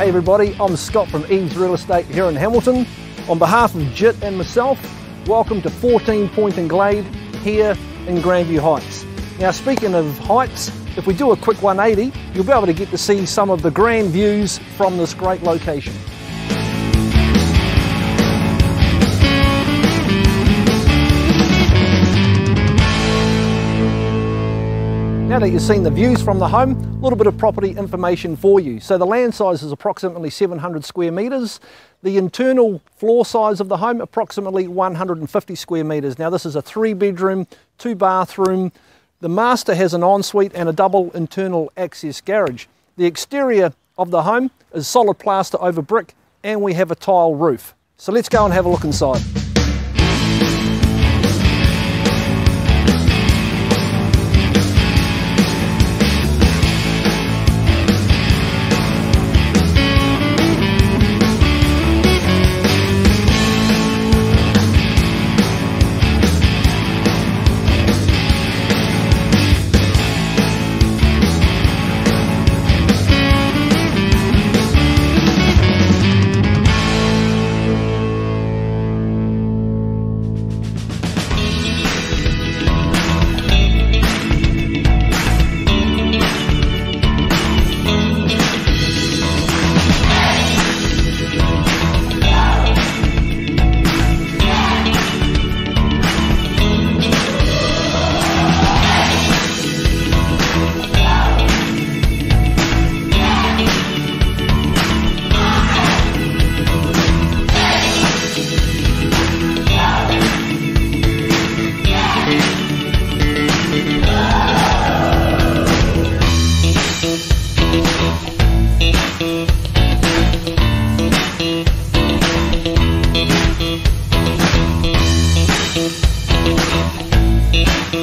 Hey everybody, I'm Scott from Eves Real Estate here in Hamilton. On behalf of JIT and myself, welcome to 14 Pointon Glade here in Grandview Heights. Now speaking of heights, if we do a quick 180, you'll be able to get to see some of the grand views from this great location. Now that you've seen the views from the home, a little bit of property information for you. So the land size is approximately 700 square metres. The internal floor size of the home, approximately 150 square metres. Now this is a three bedroom, two bathroom. The master has an ensuite and a double internal access garage. The exterior of the home is solid plaster over brick and we have a tile roof. So let's go and have a look inside. Mm-hmm.